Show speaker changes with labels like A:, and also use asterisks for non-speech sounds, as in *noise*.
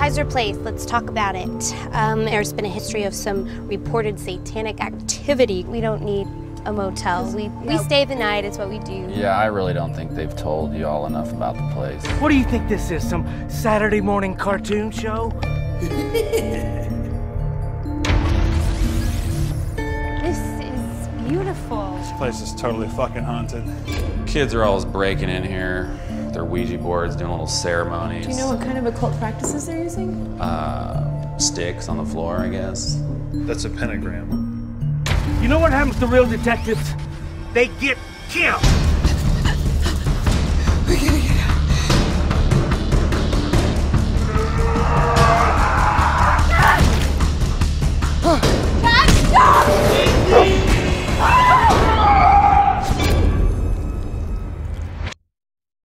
A: Kyser Place, let's talk about it. Um, there's been a history of some reported satanic activity. We don't need a motel. We, we stay the night, it's what we do.
B: Yeah, I really don't think they've told you all enough about the place.
C: What do you think this is? Some Saturday morning cartoon show? *laughs*
A: This is beautiful.
D: This place is totally fucking haunted.
B: Kids are always breaking in here with their Ouija boards, doing little ceremonies.
E: Do you know what kind of occult practices they're using?
B: Uh, sticks on the floor, I guess.
D: That's a pentagram.
C: You know what happens to real detectives? They get killed.
E: We're gonna